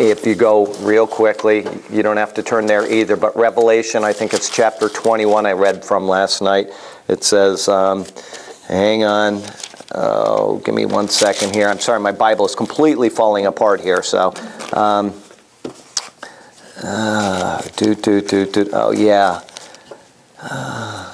if you go real quickly, you don't have to turn there either, but Revelation, I think it's chapter 21 I read from last night. It says, um, hang on, oh, give me one second here. I'm sorry, my Bible is completely falling apart here, so. Um, uh, do, do, do, do, oh, yeah. Uh,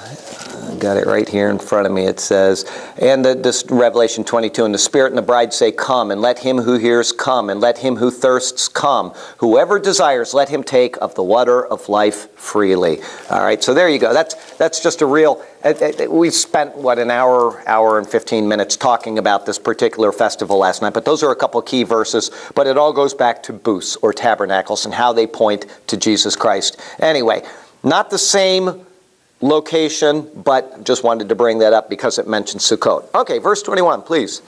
got it right here in front of me. It says, and the, this Revelation 22, and the Spirit and the bride say, Come, and let him who hears come, and let him who thirsts come. Whoever desires, let him take of the water of life freely. All right, so there you go. That's, that's just a real, uh, uh, we spent, what, an hour, hour and 15 minutes talking about this particular festival last night, but those are a couple key verses, but it all goes back to booths or tabernacles and how they point to Jesus Christ. Anyway, not the same location, but just wanted to bring that up because it mentions Sukkot. Okay, verse 21, please.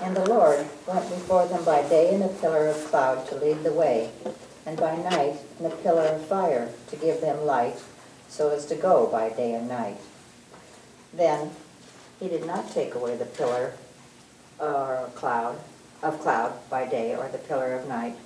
And the Lord went before them by day in a pillar of cloud to lead the way, and by night in a pillar of fire to give them light, so as to go by day and night. Then he did not take away the pillar or cloud of cloud by day or the pillar of night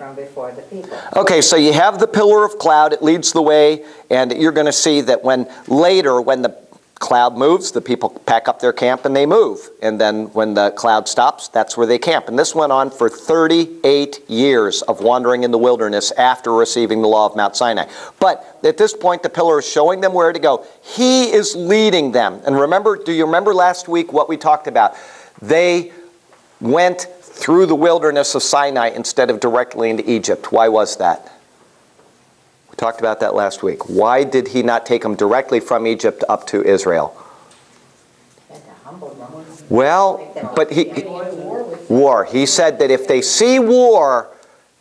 from before the people. Okay, so you have the pillar of cloud, it leads the way, and you're going to see that when later, when the cloud moves, the people pack up their camp and they move. And then when the cloud stops, that's where they camp. And this went on for 38 years of wandering in the wilderness after receiving the law of Mount Sinai. But at this point, the pillar is showing them where to go. He is leading them. And remember, do you remember last week what we talked about? They went through the wilderness of Sinai instead of directly into Egypt. Why was that? We talked about that last week. Why did he not take them directly from Egypt up to Israel? Well, but he, he war. He said that if they see war,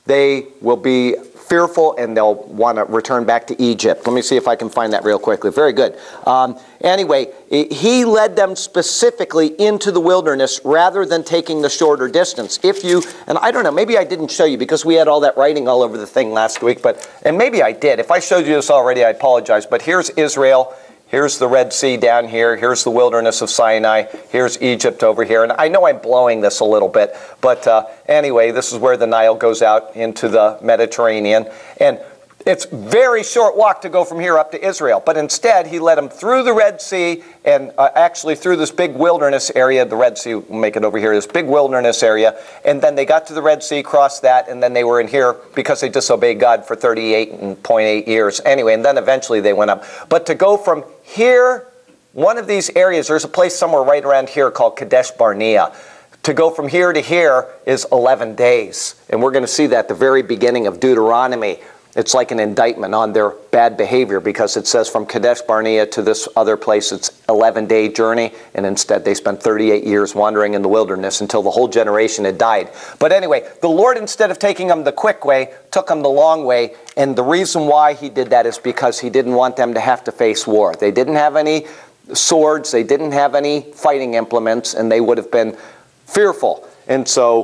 they will be fearful and they'll want to return back to Egypt. Let me see if I can find that real quickly. Very good. Um, anyway, he led them specifically into the wilderness rather than taking the shorter distance. If you, and I don't know, maybe I didn't show you because we had all that writing all over the thing last week, but, and maybe I did. If I showed you this already, I apologize. But here's Israel. Here's the Red Sea down here. Here's the wilderness of Sinai. Here's Egypt over here. And I know I'm blowing this a little bit, but uh, anyway, this is where the Nile goes out into the Mediterranean. And it's very short walk to go from here up to Israel. But instead, he led them through the Red Sea and uh, actually through this big wilderness area. The Red Sea, we'll make it over here, this big wilderness area. And then they got to the Red Sea, crossed that, and then they were in here because they disobeyed God for 38.8 years. Anyway, and then eventually they went up. But to go from here, one of these areas, there's a place somewhere right around here called Kadesh Barnea. To go from here to here is 11 days. And we're going to see that the very beginning of Deuteronomy it's like an indictment on their bad behavior because it says from Kadesh Barnea to this other place it's 11 day journey and instead they spent 38 years wandering in the wilderness until the whole generation had died. But anyway, the Lord instead of taking them the quick way took them the long way and the reason why he did that is because he didn't want them to have to face war. They didn't have any swords, they didn't have any fighting implements and they would have been fearful. And so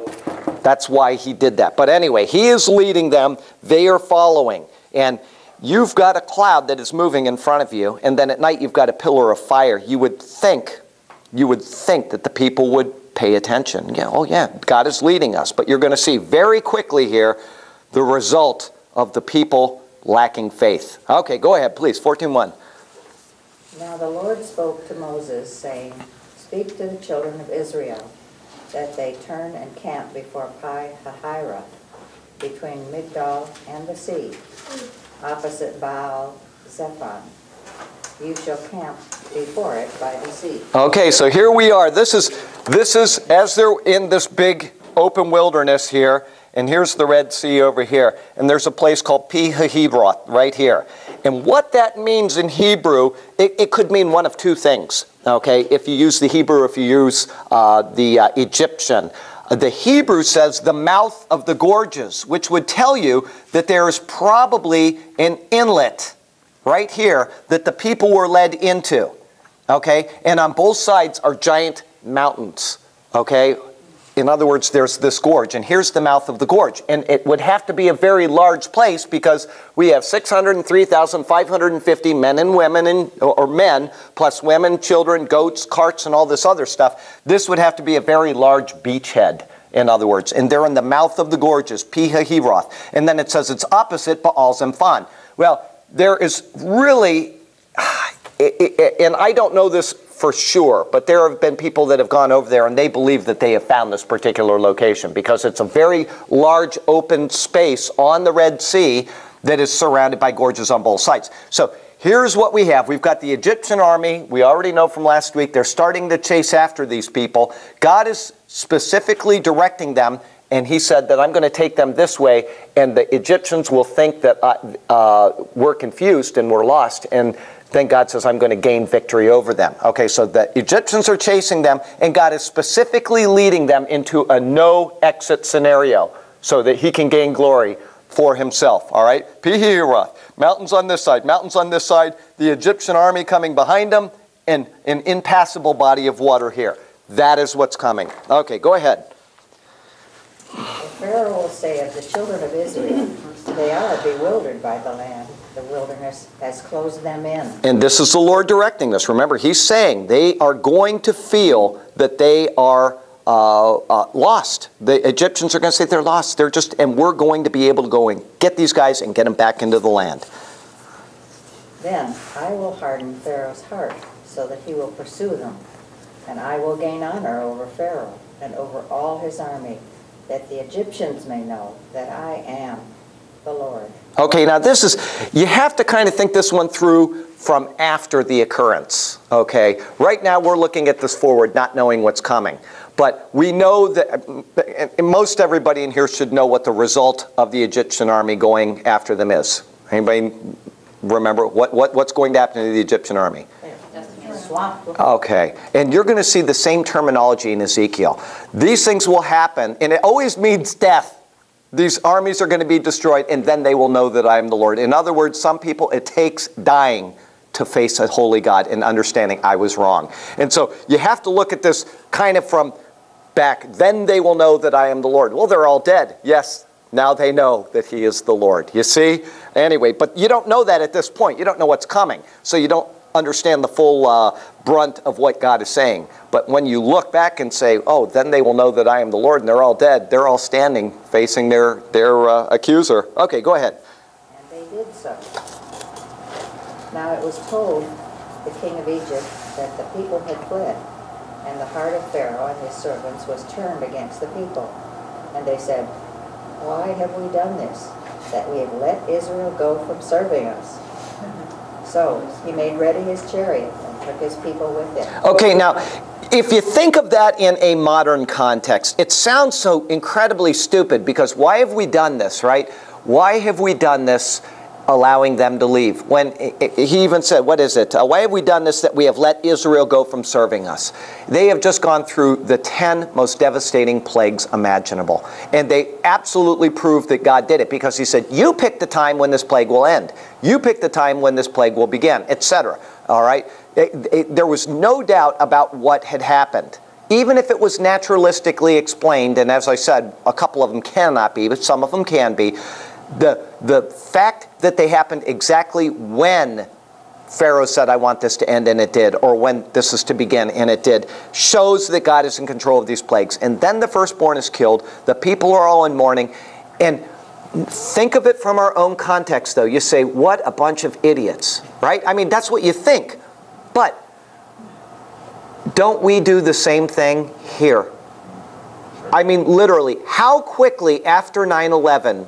that's why he did that. But anyway, he is leading them, they are following. And you've got a cloud that is moving in front of you, and then at night you've got a pillar of fire. You would think, you would think that the people would pay attention. Yeah, oh yeah, God is leading us. But you're going to see very quickly here the result of the people lacking faith. Okay, go ahead, please. 14.1. Now the Lord spoke to Moses, saying, Speak to the children of Israel that they turn and camp before Pi Hahiroth, between Migdol and the sea, opposite Baal Zephon. You shall camp before it by the sea. Okay, so here we are. This is this is as they're in this big open wilderness here, and here's the Red Sea over here, and there's a place called Pi Hahiroth right here. And what that means in Hebrew, it, it could mean one of two things. Okay, if you use the Hebrew, if you use uh, the uh, Egyptian, uh, the Hebrew says the mouth of the gorges, which would tell you that there is probably an inlet right here that the people were led into. Okay, and on both sides are giant mountains. Okay, in other words, there's this gorge, and here's the mouth of the gorge. And it would have to be a very large place because we have 603,550 men and women, and, or men, plus women, children, goats, carts, and all this other stuff. This would have to be a very large beachhead. in other words. And they're in the mouth of the gorges, Pihahiroth. And then it says it's opposite Baal Zemphan. Well, there is really, and I don't know this for sure, but there have been people that have gone over there and they believe that they have found this particular location because it's a very large open space on the Red Sea that is surrounded by gorges on both sides. So here's what we have. We've got the Egyptian army. We already know from last week they're starting to chase after these people. God is specifically directing them and he said that I'm going to take them this way, and the Egyptians will think that uh, uh, we're confused and we're lost, and then God says, I'm going to gain victory over them. Okay, so the Egyptians are chasing them, and God is specifically leading them into a no exit scenario so that he can gain glory for himself. All right? Pihiroth, mountains on this side, mountains on this side, the Egyptian army coming behind them, and an impassable body of water here. That is what's coming. Okay, go ahead. The Pharaoh will say of the children of Israel, they are bewildered by the land the wilderness has closed them in. And this is the Lord directing this. Remember, He's saying they are going to feel that they are uh, uh, lost. The Egyptians are going to say they're lost. They're just, and we're going to be able to go and get these guys and get them back into the land. Then I will harden Pharaoh's heart so that he will pursue them, and I will gain honor over Pharaoh and over all his army, that the Egyptians may know that I am the Lord. Okay, now this is, you have to kind of think this one through from after the occurrence. Okay, right now we're looking at this forward, not knowing what's coming. But we know that most everybody in here should know what the result of the Egyptian army going after them is. Anybody remember what, what, what's going to happen to the Egyptian army? Okay, and you're going to see the same terminology in Ezekiel. These things will happen, and it always means death. These armies are going to be destroyed, and then they will know that I am the Lord. In other words, some people, it takes dying to face a holy God and understanding I was wrong. And so you have to look at this kind of from back. Then they will know that I am the Lord. Well, they're all dead. Yes, now they know that He is the Lord. You see? Anyway, but you don't know that at this point. You don't know what's coming. So you don't understand the full uh, brunt of what God is saying. But when you look back and say, oh, then they will know that I am the Lord, and they're all dead, they're all standing facing their, their uh, accuser. Okay, go ahead. And they did so. Now it was told the king of Egypt that the people had fled, and the heart of Pharaoh and his servants was turned against the people. And they said, Why have we done this, that we have let Israel go from serving us? So he made ready his chariot and took his people with him. Okay, now, if you think of that in a modern context, it sounds so incredibly stupid because why have we done this, right? Why have we done this allowing them to leave. When he even said, What is it? Why have we done this that we have let Israel go from serving us? They have just gone through the 10 most devastating plagues imaginable. And they absolutely proved that God did it because he said, You pick the time when this plague will end. You pick the time when this plague will begin, etc. All right? It, it, there was no doubt about what had happened even if it was naturalistically explained, and as I said, a couple of them cannot be, but some of them can be, the, the fact that they happened exactly when Pharaoh said, I want this to end, and it did, or when this is to begin, and it did, shows that God is in control of these plagues. And then the firstborn is killed, the people are all in mourning, and think of it from our own context, though. You say, What a bunch of idiots, right? I mean, that's what you think. But don't we do the same thing here? I mean, literally, how quickly after 9 11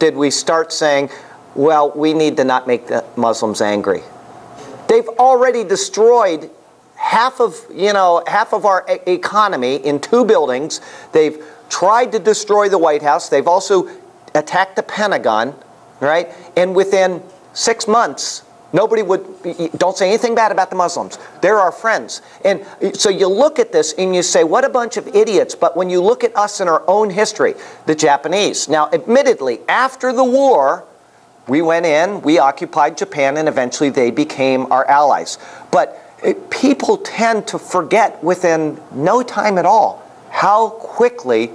did we start saying, well, we need to not make the Muslims angry. They've already destroyed half of, you know, half of our e- economy in two buildings. They've tried to destroy the White House. They've also attacked the Pentagon, right? And within six months, Nobody would, don't say anything bad about the Muslims. They're our friends. And so you look at this and you say, what a bunch of idiots. But when you look at us in our own history, the Japanese. Now, admittedly, after the war, we went in, we occupied Japan, and eventually they became our allies. But it, people tend to forget within no time at all how quickly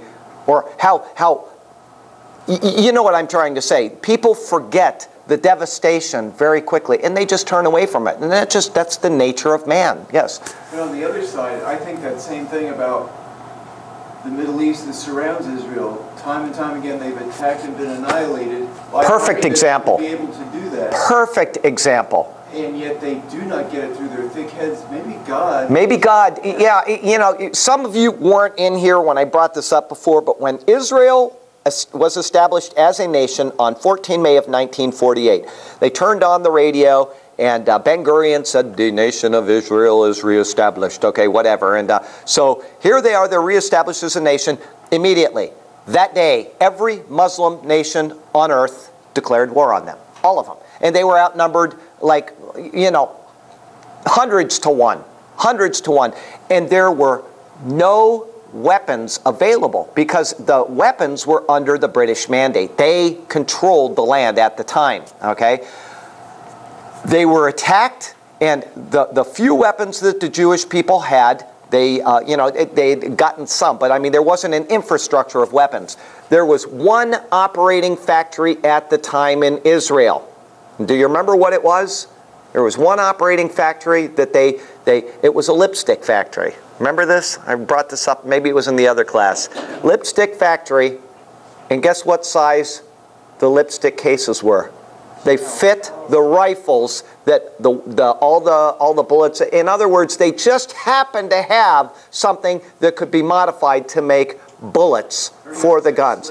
or how, how, you know what I'm trying to say. People forget the devastation very quickly, and they just turn away from it. And that just that's the nature of man. Yes. And on the other side, I think that same thing about the Middle East that surrounds Israel, time and time again, they've attacked and been annihilated. Perfect example. Be able to do that, Perfect example. and yet they do not get it through their thick heads. Maybe God. Maybe God, yeah, you know, some of you weren't in here when I brought this up before, but when Israel was established as a nation on 14 May of 1948, they turned on the radio and uh, Ben Gurion said, The nation of Israel is reestablished. Okay, whatever. And uh, so here they are, they're reestablished as a nation immediately. That day, every Muslim nation on earth declared war on them, all of them. And they were outnumbered like, you know, hundreds to one, hundreds to one. And there were no weapons available because the weapons were under the British mandate. They controlled the land at the time, okay? They were attacked, and the, the few weapons that the Jewish people had, they, uh, you know, it- they'd gotten some, but I mean, there wasn't an infrastructure of weapons. There was one operating factory at the time in Israel. Do you remember what it was? There was one operating factory that they, they it was a lipstick factory. Remember this? I brought this up, maybe it was in the other class. Lipstick factory, and guess what size the lipstick cases were? They fit the rifles that the, the, all, the, all the bullets, in other words, they just happened to have something that could be modified to make bullets for the guns.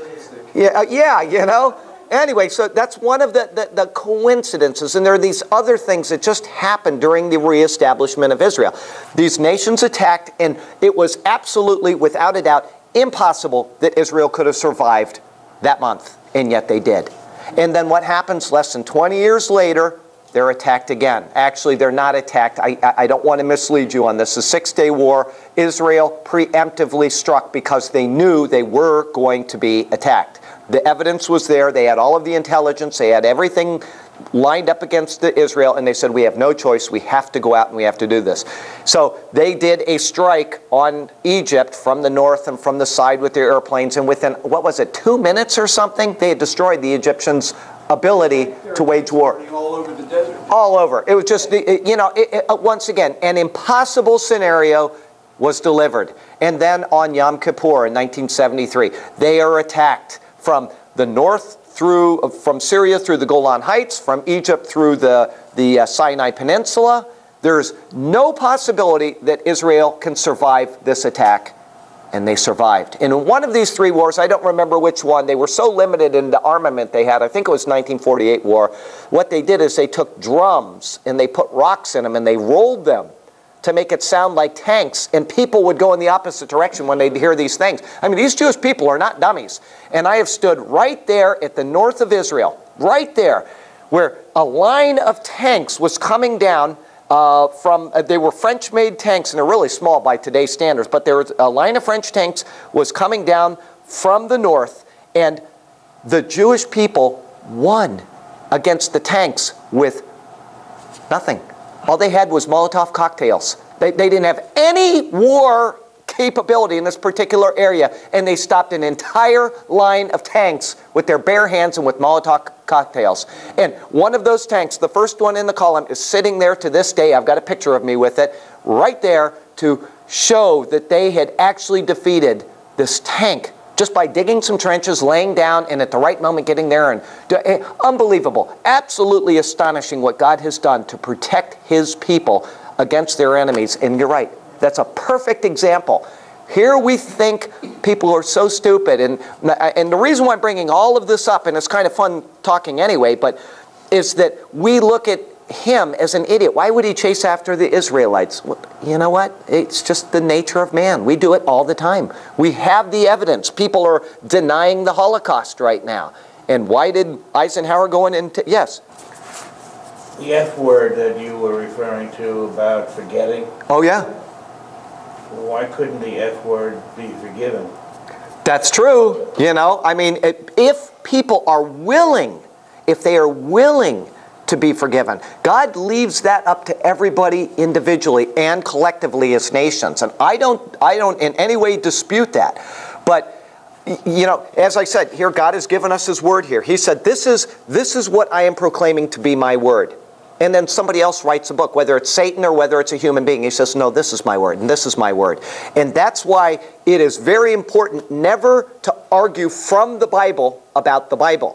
Yeah, uh, yeah, you know. Anyway, so that's one of the, the, the coincidences, and there are these other things that just happened during the reestablishment of Israel. These nations attacked, and it was absolutely, without a doubt, impossible that Israel could have survived that month, and yet they did. And then what happens less than 20 years later? They're attacked again. Actually, they're not attacked. I, I don't want to mislead you on this. The Six Day War, Israel preemptively struck because they knew they were going to be attacked. The evidence was there. They had all of the intelligence. They had everything lined up against the Israel, and they said, We have no choice. We have to go out and we have to do this. So they did a strike on Egypt from the north and from the side with their airplanes, and within, what was it, two minutes or something, they had destroyed the Egyptians' ability to wage war All over the desert. all over. It was just, the- you know, it, it, once again, an impossible scenario was delivered. And then on Yom Kippur in 1973, they are attacked from the north through, from Syria through the Golan Heights, from Egypt through the, the uh, Sinai Peninsula. There's no possibility that Israel can survive this attack and they survived. In one of these three wars, I don't remember which one, they were so limited in the armament they had, I think it was 1948 war, what they did is they took drums and they put rocks in them and they rolled them to make it sound like tanks, and people would go in the opposite direction when they'd hear these things. I mean, these Jewish people are not dummies. And I have stood right there at the north of Israel, right there, where a line of tanks was coming down uh, from, uh, they were French made tanks, and they're really small by today's standards, but there was a line of French tanks was coming down from the north, and the Jewish people won against the tanks with Nothing. All they had was Molotov cocktails. They, they didn't have any war capability in this particular area, and they stopped an entire line of tanks with their bare hands and with Molotov cocktails. And one of those tanks, the first one in the column, is sitting there to this day. I've got a picture of me with it right there to show that they had actually defeated this tank just by digging some trenches, laying down, and at the right moment getting there. And eh, unbelievable, absolutely astonishing what God has done to protect His people against their enemies. And you're right, that's a perfect example. Here we think people are so stupid, and and the reason why I'm bringing all of this up, and it's kind of fun talking anyway, but is that we look at him as an idiot. Why would he chase after the Israelites? Well, you know what? It's just the nature of man. We do it all the time. We have the evidence. People are denying the Holocaust right now. And why did Eisenhower go in and, t- yes? The F word that you were referring to about forgetting, Oh, yeah. why couldn't the F word be forgiven? That's true. You know, I mean, if people are willing, if they are willing to be forgiven, God leaves that up to everybody individually and collectively as nations. And I don't, I don't in any way dispute that. But you know, as I said, here God has given us His word. Here He said, "This is this is what I am proclaiming to be my word." And then somebody else writes a book, whether it's Satan or whether it's a human being. He says, No, this is my word, and this is my word. And that's why it is very important never to argue from the Bible about the Bible.